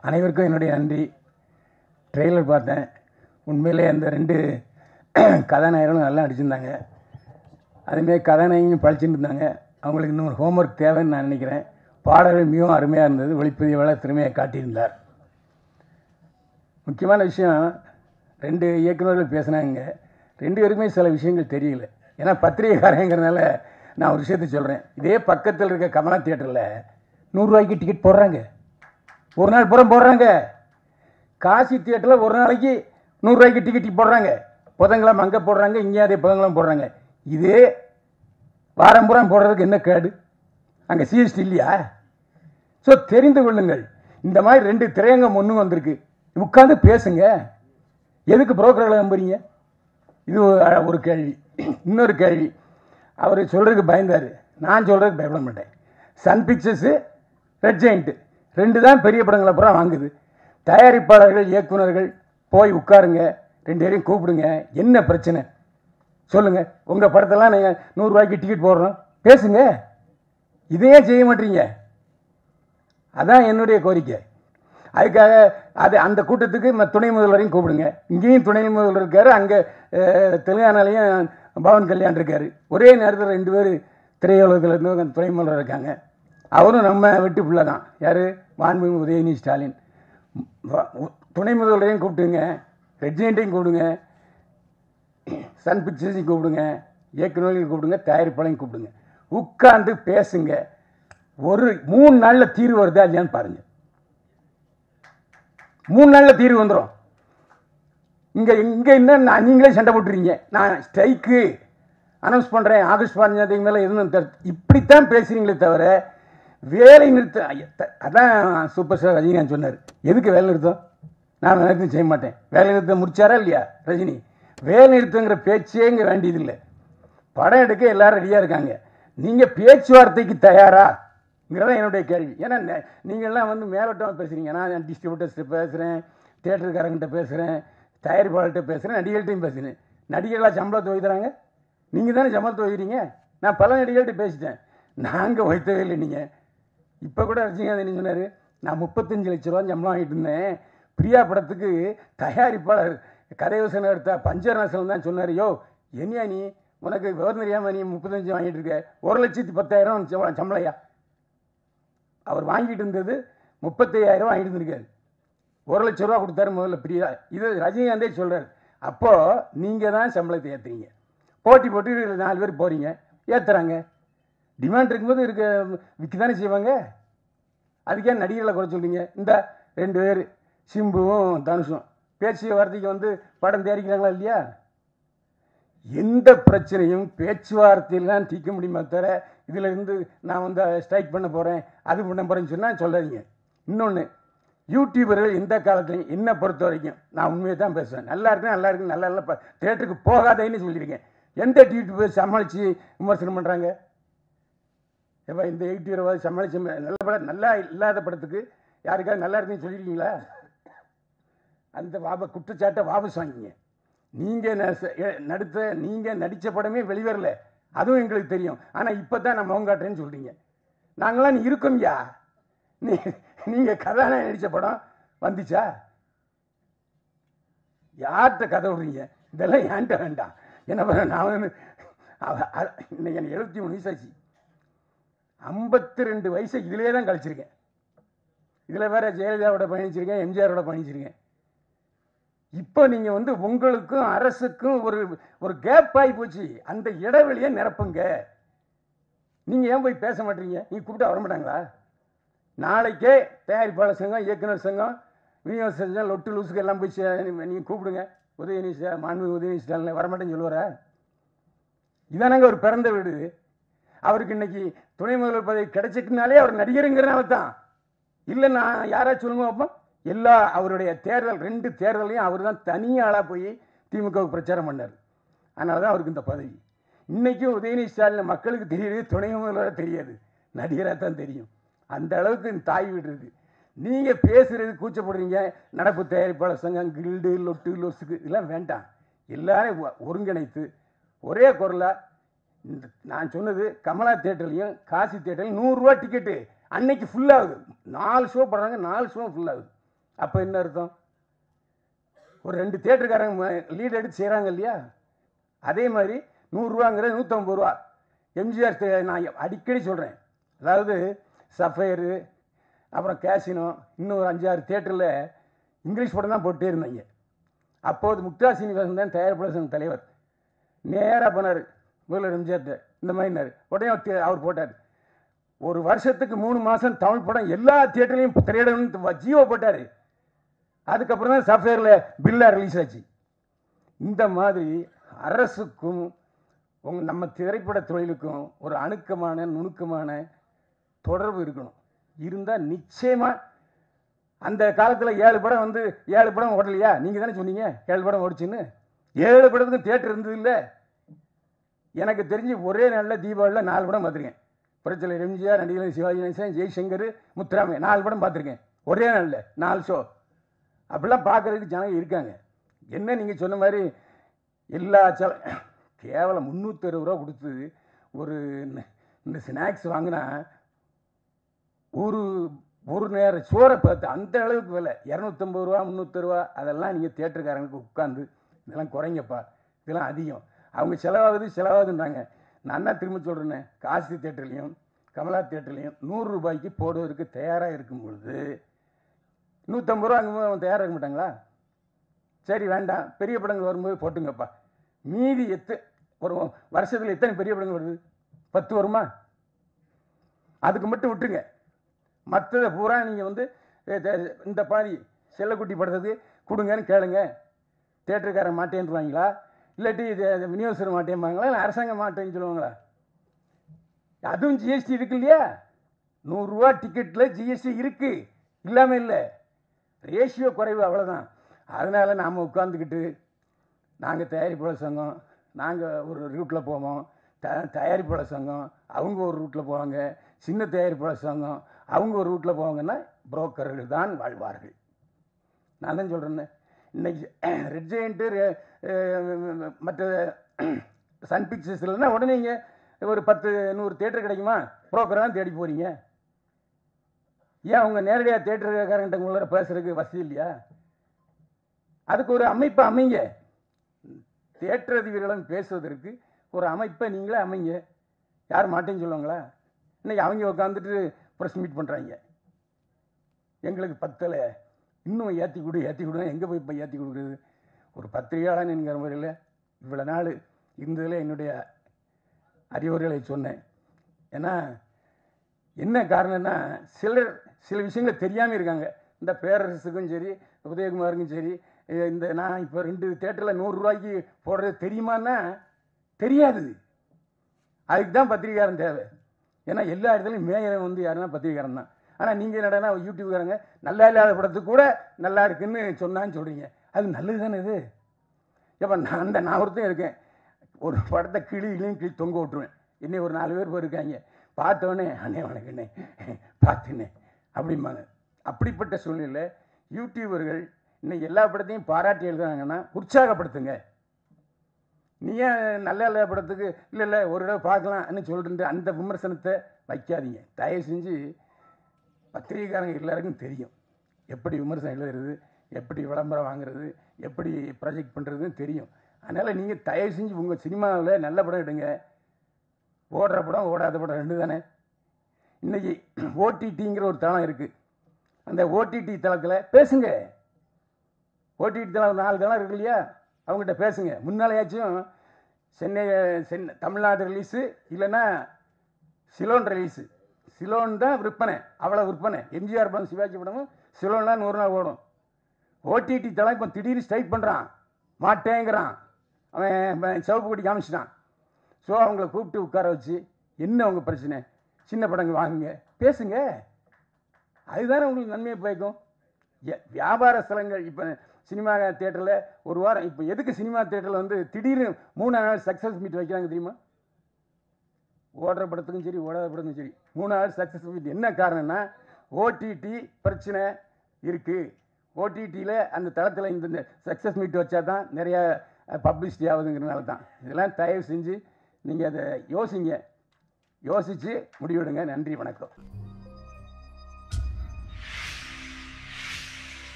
அனைவருக்கும் என்னுடைய நன்றி. ட்ரெய்லர் பார்த்தேன். உண்மையிலே அந்த ரெண்டு கதாநாயகர்களும் நல்லா நடிச்சிருந்தாங்க. அதுமாரி கதாநாயகியும் படிச்சுட்டு இருந்தாங்க அவங்களுக்கு இன்னும் ஹோம்ஒர்க் தேவைன்னு நான் நினைக்கிறேன். பாடல்கள் மிகவும் அருமையாக இருந்தது. ஒளிப்பதிவாளர் திறமையை காட்டியிருந்தார். முக்கியமான விஷயம் ரெண்டு இயக்குநர்கள் பேசுனாங்க. ரெண்டு பேருக்குமே சில விஷயங்கள் தெரியல. ஏன்னா பத்திரிகைக்காரங்கிறதுனால நான் ஒரு விஷயத்த சொல்கிறேன் இதே பக்கத்தில் இருக்க கமலா தியேட்டரில் நூறுரூவாய்க்கு டிக்கெட் போடுறாங்க. ஒரு நாள் புறம் போடுறாங்க. காசி தியேட்டரில் ஒரு நாளைக்கு நூறுரூவாய்க்கு டிக்கெட் போடுறாங்க. புதங்கலாம் அங்கே போடுறாங்க இங்கே அதே புதங்கலாம் போடுறாங்க. இதே வாரம் புறம் போடுறதுக்கு என்ன கேடு? அங்கே சிஎஸ்டி இல்லையா? ஸோ தெரிந்து கொள்ளுங்கள். இந்த மாதிரி ரெண்டு திரையங்கம் ஒன்று வந்திருக்கு. உட்காந்து பேசுங்க. எதுக்கு புரோக்கர்களை நம்புறீங்க? இது ஒரு- ஒரு கேள்வி. இன்னொரு கேள்வி. அவர் சொல்கிறதுக்கு பயந்தார். நான் சொல்கிறதுக்கு பயப்பட மாட்டேன். சன் பிக்சர்ஸு ரெட் ஜெயிண்ட்டு ரெண்டு தான் பெரிய படங்களை பூரா வாங்குது. தயாரிப்பாளர்கள் இயக்குனர்கள் போய் உட்காருங்க. ரெண்டு பேரையும் கூப்பிடுங்க. என்ன பிரச்சனை? சொல்லுங்கள் உங்கள் படத்தெல்லாம் நீங்கள் நூறுரூவாய்க்கு டிக்கெட் போடுறோம். பேசுங்க. இதையே செய்ய மாட்டீங்க. அதான் என்னுடைய கோரிக்கை. அதுக்காக அது அந்த கூட்டத்துக்கு ம- துணை முதல்வரையும் கூப்பிடுங்க. இங்கேயும் துணை முதல்வர் இருக்கார். அங்கே தெலுங்கானாலையும் பவன் கல்யாண் இருக்கார். ஒரே நேரத்தில் ரெண்டு பேர் திரையுலகத்தில் இருந்து துணை முதல்வர் இருக்காங்க. அவரும் நம்ம வெட்டி பிள்ளை தான். யார்? மாண்புமிகு உதயநிதி ஸ்டாலின். துணை முதல்வரையும் கூப்பிட்டுங்க ரெட்ஜெண்ட்டையும் கூப்பிடுங்க சன் பிக்சர்ஸையும் கூப்பிடுங்க இயக்குநர்களையும் கூப்பிடுங்க தயாரிப்பாளையும் கூப்பிடுங்க. உட்கார்ந்து பேசுங்க. ஒரு மூணு நாளில் தீர்வு வருதா இல்லையான்னு பாருங்க. மூணு நாளில் தீர்வு வந்துடும் இங்கே இங்கே என்ன நான் நீங்களே சண்டை போட்டுறீங்க. நான் ஸ்ட்ரைக்கு அனௌன்ஸ் பண்ணுறேன் ஆகஸ்ட் பதினஞ்சாம் தேதி மேலே எதுவும் தர- இப்படித்தான் பேசுகிறீங்களே தவிர வேலை நிறுத்தம் அதான் சூப்பர் ஸ்டார் ரஜினிகாந்த் சொன்னார். எதுக்கு வேலை நிறுத்தம்? நான் வேலை நிறுத்தம் செய்ய மாட்டேன். வேலை நிறுத்தம் முடிச்சாரா இல்லையா ரஜினி? வேலை நிறுத்தங்கிற பேச்சே இங்கே வேண்டியதில்லை. படம் எடுக்க எல்லாரும் ரெடியாக இருக்காங்க. நீங்கள் பேச்சுவார்த்தைக்கு தயாராங்கிறத என்னுடைய கேள்வி. ஏன்னா நெ- நீங்கள்லாம் வந்து மேலோட்டமாக பேசுகிறீங்க நான் டிஸ்ட்ரிபியூட்டர்ஸ்கிட்ட பேசுகிறேன் தேட்டருக்காரங்கிட்ட பேசுகிறேன் தயாரிப்பாளர்கிட்ட பேசுகிறேன் நடிகர்கள்ட்டையும் பேசுகிறேன் நடிகர்களாக சம்பளத்தை வைக்கிறாங்க நீங்கள் தானே சம்பளத்தை வைக்கிறீங்க நான் பல நடிகர்கள்ட்ட பேசிட்டேன். நாங்கள் வைத்தவே இல்லை நீங்கள் இப்போ கூட ரஜினிகாந்த் என்ன சொன்னார்? நான் முப்பத்தஞ்சு லட்ச ரூபா சம்பளம் வாங்கிட்டு இருந்தேன். பிரியா படத்துக்கு தயாரிப்பாளர் கதையோசனை எடுத்த பஞ்சரநாசன் தான் சொன்னார். யோ என்னையா நீ? உனக்கு விவரம் தெரியாமல் நீ முப்பத்தஞ்சு வாங்கிட்டு இருக்க. ஒரு லட்சத்தி பத்தாயிரம் சம்பளையா அவர் வாங்கிட்டு இருந்தது முப்பத்தையாயிரம் வாங்கிட்டு இருந்திருக்காரு. ஒரு லட்ச ரூபா கொடுத்தாரு முதல்ல பிரியா. இது ரஜினிகாந்தே சொல்கிறார் அப்போது நீங்கள் தான் சம்பளத்தை ஏற்றுறீங்க போட்டி போட்டு நாலு பேர் போகிறீங்க ஏற்றுறாங்க டிமாண்ட் இருக்கும்போது இருக்க விற்க தானே செய்வாங்க? அதுக்கே நடிகர்களை குறை சொல்கிறீங்க இந்த ரெண்டு பேர் சிம்புவும் தனுஷும் பேச்சு வார்த்தைக்கு வந்து படம் தயாரிக்கிறாங்களா இல்லையா? எந்த பிரச்சனையும் பேச்சுவார்த்தையில் தான் தீர்க்க முடியுமா தவிர இதில் இருந்து நான் வந்து ஸ்ட்ரைக் பண்ண போகிறேன் அது பண்ண போகிறேன்னு சொன்னால் சொல்லாதீங்க. இன்னொன்று யூடியூபர்கள் எந்த காலத்துலையும் என்னை பொறுத்த வரைக்கும் நான் உண்மையை தான் பேசுவேன். நல்லா இருக்கு நல்லா இருக்கு நல்லா இல்லை தேட்டருக்கு போகாதேன்னு சொல்லியிருக்கேன் எந்த யூடியூபர் சமாளித்து விமர்சனம் பண்ணுறாங்க ஏப்பா இந்த எயிட்டி ரூபாய் சமாளிச்சு நல்ல படம் நல்லா இல்லாத படத்துக்கு யாருக்காவது நல்லா இருக்குன்னு சொல்லியிருக்கீங்களா அந்த வாப குற்றச்சாட்டை வாபஸ் வாங்கிங்க. நீங்கள் நடித்த நீங்கள் நடித்த படமே வெளிவரல. அதுவும் எங்களுக்கு தெரியும். ஆனால் இப்போ தான் நான் முகம் காட்டுறேன்னு சொல்கிறீங்க நாங்களாம் இருக்கோம்யா நீ நீங்கள் கதாநாயகன் நடித்த படம் வந்துச்சா? யார்கிட்ட கதை விடுறீங்க? இதெல்லாம் ஏன்ட்ட வேண்டாம். என்ன பண்ண நான் இன்னைக்கு எனக்கு எழுபத்தி மூணு வயசாச்சு. ஐம்பத்தி ரெண்டு வயசை இதிலே தான் கழிச்சிருக்கேன். இதில் வேற ஜெயலலிதாவோட பயணிச்சிருக்கேன் எம்ஜிஆரோட பயணிச்சிருக்கேன். இப்போ நீங்கள் வந்து உங்களுக்கும் அரசுக்கும் ஒரு ஒரு கேப் ஆகி போச்சு. அந்த இடைவெளியை நிரப்புங்க. நீங்கள் ஏன் போய் பேச மாட்டீங்க? நீங்கள் கூப்பிட்டா வர மாட்டாங்களா? நாளைக்கே தயாரிப்பாளர் சங்கம் இயக்குனர் சங்கம் விநியோக சங்கம் லொட்டு லூசுக்கு எல்லாம் போய் நீங்கள் கூப்பிடுங்க. உதயநிதி மாண்பு உதயநிதி ஸ்டாலின் வரமாட்டேன்னு சொல்லுவாரா? இதானாங்க ஒரு பிறந்த வீடு. அவருக்கு இன்னைக்கு துணை முதல்வர் பதவி கிடைச்சிக்கினாலே அவர் நடிகருங்கிறனால தான். இல்லை நான் யாராச்சும் சொல்லுங்க பார்ப்போம் எல்லா அவருடைய தேர்தல் ரெண்டு தேர்தலையும் அவர் தான் தனியாளாக ஆளாக போய் திமுகவுக்கு பிரச்சாரம் பண்ணார். அதனால தான் அவருக்கு இந்த பதவி. இன்றைக்கும் உதயநிதி ஸ்டாலின் மக்களுக்கு தெரியுது துணை முதல்வராக தெரியாது. நடிகராக தான் தெரியும். அந்த அளவுக்கு இந்த தாய் வீடு நீங்கள் பேசுகிறது கூச்சப்படுறீங்க நடப்பு தயாரிப்பாளர் சங்கம் கில்டு லொட்டு லொசுக்கு இதெல்லாம் வேண்டாம். எல்லாரையும் ஒருங்கிணைத்து ஒரே குரலாக இந்த நான் சொன்னது கமலா தேட்டர்லையும் காசி தேட்டர்லையும் நூறுரூவா டிக்கெட்டு அன்னைக்கு ஃபுல்லாகுது நாலு ஷோ போடுறாங்க நாலு ஷோ ஃபுல்லாகுது அப்போ என்ன அர்த்தம்? ஒரு ரெண்டு தேட்டருக்காரங்க லீட் எடுத்து செய்கிறாங்க இல்லையா? அதே மாதிரி நூறுரூவாங்கிறது நூற்றம்பது ரூபா. எம்ஜிஆர் நான் அடிக்கடி சொல்கிறேன் அதாவது சஃபயரு அப்புறம் கேசினோ இன்னும் ஒரு அஞ்சாறு தேட்டரில் இங்கிலீஷ் படம் தான் போட்டே இருந்தாங்க. அப்போது முக்தா சீனிவாசன் தான் தயாரிப்பாளர் சங்க தலைவர். நேராக போனார். முதல்வர் எம்ஜிஆர்ட்ட இந்த மாதிரினார் உடனே அவர் தே- அவர் போட்டார். ஒரு வருஷத்துக்கு மூணு மாதம் தமிழ் படம் எல்லா தியேட்டர்லையும் திரையிடணும்னு ஜியோ போட்டார். அதுக்கப்புறம் தான் சஃபேரில் பில்லாக ரிலீஸ் ஆச்சு. இந்த மாதிரி அரசுக்கும் உங்க நம்ம திரைப்பட தொழிலுக்கும் ஒரு அணுக்கமான நுணுக்கமான தொடர்பு இருக்கணும். இருந்தால் நிச்சயமாக அந்த காலத்தில் ஏழு படம் வந்து ஏழு படம் ஓடலையா? நீங்கள் தானே சொன்னீங்க ஏழு படம் ஓடிச்சுன்னு. ஏழு படத்துக்கும் தேட்டர் இருந்தது இல்லை. எனக்கு தெரிஞ்சு ஒரே நாளில் தீபாவளியில் நாலு படம் பார்த்துருக்கேன். பிரச்சனை எம்ஜிஆர் நடிகர் சிவாஜி கணேசன் ஜெய்சங்கர் முத்துராமே நாலு படம் பார்த்துருக்கேன். ஒரே நாளில் நாலு ஷோ அப்படிலாம் பார்க்குறதுக்கு ஜனங்க இருக்காங்க. என்ன நீங்கள் சொன்ன மாதிரி எல்லா சல கேவலம் முந்நூற்றி அறுபது ரூபா கொடுத்து ஒரு இந்த- இந்த ஸ்நாக்ஸ் வாங்கினா ஒரு ஒரு நேரம் சோறை பார்த்து அந்த அளவுக்கு விலை. இரநூத்தம்பது ரூபா முந்நூற்றி ரூபா அதெல்லாம் நீங்கள் தேட்டருக்காரங்களுக்கு உட்காந்து இதெல்லாம் குறைங்கப்பா. இதெல்லாம் அதிகம். அவங்க செலவாகுது செலவாகுதுன்றாங்க. நான் என்ன திரும்ப சொல்கிறேன்னே காசி தேட்டர்லேயும் கமலா தேட்டர்லேயும் நூறு ரூபாய்க்கு போடுவதற்கு தயாராக இருக்கும் பொழுது நூற்றம்பது ரூபா அங்கே அவன் தயாராக இருக்க மாட்டாங்களா? சரி வேண்டாம். பெரிய படங்கள் வரும்போது போட்டுங்கப்பா. மீதி எத்து ஒரு வருஷத்தில் எத்தனை பெரிய படங்கள் வருது? பத்து வருமா? அதுக்கு மட்டும் விட்டுருங்க. மற்றதை பூரா நீங்கள் வந்து இந்த பாதி செல்லக்குட்டி படத்துக்கு கொடுங்கன்னு கேளுங்க. தேட்டருக்காரன் மாட்டேன்றாங்களா இல்லாட்டி இது இது மாட்டேம்பாங்களா? இல்லை அரசாங்கம் மாட்டேன்னு சொல்லுவாங்களா? அதுவும் ஜிஎஸ்டி இருக்கு இல்லையா? நூறுரூவா டிக்கெட்டில் ஜிஎஸ்டி இருக்குது இல்லாமல் இல்லை. ரேஷியோ குறைவு அவ்வளோதான் அதனால் நாம் உட்காந்துக்கிட்டு நாங்கள் தயாரிப்பாளர் சங்கம் நாங்கள் ஒரு ரூட்டில் போவோம். த தயாரிப்பாளர் சங்கம் அவங்க ஒரு ரூட்டில் போவாங்க. சின்ன தயாரிப்பாளர் சங்கம் அவங்க ஒரு ரூட்டில் போவாங்கன்னா புரோக்கர்கள் தான் வாழ்வார்கள். நான் தான் சொல்கிறேன்னு இன்னைக்கு ரெட் ஜெயிண்ட்டு மற்ற சன் பிக்சர்ஸ் இல்லைன்னா உடனே இங்கே ஒரு பத்து நூறு தேட்டர் கிடைக்குமா? ப்ரோக்கரை தான் தேடி போகிறீங்க ஏன் அவங்க நேரடியாக தேட்டருக்காரங்கிட்ட உங்களோட பேசுறதுக்கு வசதி இல்லையா? அதுக்கு ஒரு அமைப்பை அமைங்க. தேட்டர் அதிபர்களும் பேசுவதற்கு ஒரு அமைப்பை நீங்களே அமைங்க. யார் மாட்டேன்னு சொல்லுவாங்களா? இன்னைக்கு அவங்க உட்காந்துட்டு ப்ரெஸ் மீட் பண்ணுறாங்க எங்களுக்கு பத்தலை. இன்னும் ஏற்றி கொடு ஏற்றி கொடுனா எங்கே போய் இப்போ ஏற்றி கொடுக்குறது? ஒரு பத்திரிகையாளன் என்கிற முறையில் இவ்வளோ நாள் இருந்ததில் என்னுடைய அறிவுரைகளை சொன்னேன். ஏன்னா என்ன காரணம்னா சிலர் சில விஷயங்கள் தெரியாமல் இருக்காங்க. இந்த பேரரசுக்கும் சரி உதயகுமாருக்கும் சரி இந்த நான் இப்போ ரெண்டு தேட்டரில் நூறுரூவாய்க்கு போடுறது தெரியுமான்னா தெரியாது. அதுக்கு தான் பத்திரிக்காரன் தேவை. ஏன்னா எல்லா இடத்துலையும் மேயர் வந்து யாருன்னா பத்திரிக்காரன் தான். ஆனால் நீங்கள் என்னடனா யூடியூப்காரங்க நல்லா இல்லாத படத்துக்கு கூட நல்லா இருக்குன்னு சொன்னான்னு சொல்கிறீங்க அது நல்லது தானே இது? எப்போ நான் அந்த நான் ஒருத்தன் இருக்கேன். ஒரு படத்தை கிளி கிளி தொங்க விட்டுருவேன். இன்னும் ஒரு நாலு பேர் போயிருக்காங்க. பார்த்தோன்னே அண்ணே வணக்கண்ணே பார்த்துண்ணே அப்படிம்பாங்க. அப்படிப்பட்ட சூழ்நிலையில் யூடியூபர்கள் இன்னைக்கு எல்லா படத்தையும் பாராட்டி எழுதுறாங்கன்னா உற்சாகப்படுத்துங்க. நீ ஏன் நல்ல நல்ல படத்துக்கு இல்லை இல்லை ஒரு தடவை பார்க்கலாம்னு சொல்லிட்டு அந்த விமர்சனத்தை வைக்காதீங்க. தயவு செஞ்சு பத்திரிகைக்காரங்க எல்லாருக்கும் தெரியும். எப்படி விமர்சனம் எழுதுறது எப்படி விளம்பரம் வாங்குறது எப்படி ப்ராஜெக்ட் பண்ணுறதுன்னு தெரியும். அதனால் நீங்கள் தயவு செஞ்சு உங்கள் சினிமாவில் நல்ல படம் எடுங்க. ஓடுற படம் ஓடாத படம் ரெண்டு தானே? இன்றைக்கி ஓடிடிங்கிற ஒரு தளம் இருக்குது அந்த ஓடிடி தளத்தில் பேசுங்க. ஓடிடி தளம் நாலு தளம் இருக்கு இல்லையா? அவங்ககிட்ட பேசுங்க. முன்னாலேயாச்சும் சென்னை சென்னை தமிழ்நாடு ரிலீஸு இல்லைன்னா சிலோன் ரிலீஸு சிலோன் தான் விற்பனை அவ்வளோ விற்பனை. எம்ஜிஆர் படம் சிவாஜி படமும் சிலோன்லாம் நூறு நாள் ஓடும். ஓடிடி தலை இப்போ திடீர்னு ஸ்ட்ரைக் பண்ணுறான் மாட்டேங்கிறான். அவன் சிவப்பு கொடி காமிச்சிட்டான். ஸோ அவங்கள கூப்பிட்டு உட்கார வச்சு என்ன அவங்க பிரச்சனை? சின்ன படங்கள் வாங்குங்க. பேசுங்க. அதுதானே உங்களுக்கு நன்மையை பயக்கும். எ- வியாபார ஸ்தலங்கள் இப்போ சினிமா தேட்டரில் ஒரு வாரம் இப்போ எதுக்கு சினிமா தேட்டரில் வந்து திடீர்னு மூணு நாள் சக்ஸஸ் மீட் வைக்கிறாங்க தெரியுமா? ஓடுற படத்துக்கும் சரி ஓடாத படத்துக்கும் சரி மூணாவது சக்ஸஸ்ஃபுல் சக்ஸஸ் மீட் என்ன காரணம்னா ஓடிடி பிரச்சனை இருக்குது ஓடிடியில் அந்த தளத்தில் இந்த சக்ஸஸ் மீட் வச்சா தான் நிறையா பப்ளிசிட்டி ஆகுதுங்கிறனால தான் இதெல்லாம் தயவு செஞ்சு நீங்கள் அதை யோசிங்க. யோசித்து முடிவெடுங்க. நன்றி வணக்கம்.